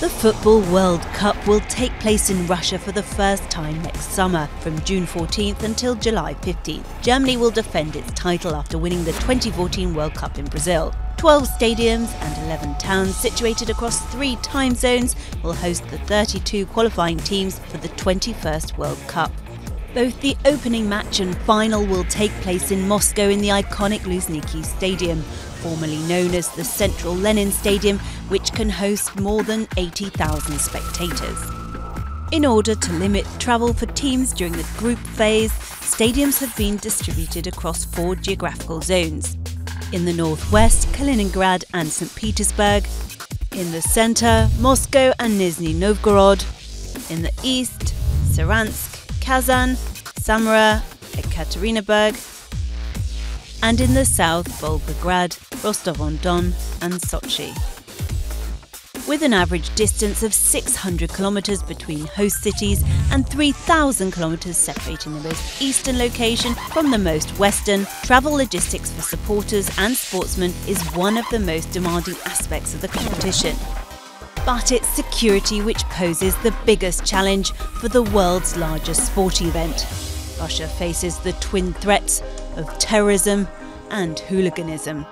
The Football World Cup will take place in Russia for the first time next summer, from June 14th until July 15th. Germany will defend its title after winning the 2014 World Cup in Brazil. 12 stadiums and 11 towns situated across three time zones will host the 32 qualifying teams for the 21st World Cup. Both the opening match and final will take place in Moscow in the iconic Luzhniki Stadium, formerly known as the Central Lenin Stadium, which can host more than 80,000 spectators. In order to limit travel for teams during the group phase, stadiums have been distributed across four geographical zones. In the northwest, Kaliningrad and St. Petersburg. In the centre, Moscow and Nizhny Novgorod. In the east, Saransk, Kazan, Samara, Ekaterinburg. And in the south, Volgograd, Rostov-on-Don and Sochi with an average distance of 600 kilometres between host cities and 3,000 kilometres separating the most eastern location from the most western, travel logistics for supporters and sportsmen is one of the most demanding aspects of the competition. But it's security which poses the biggest challenge for the world's largest sport event. Russia faces the twin threats of terrorism and hooliganism.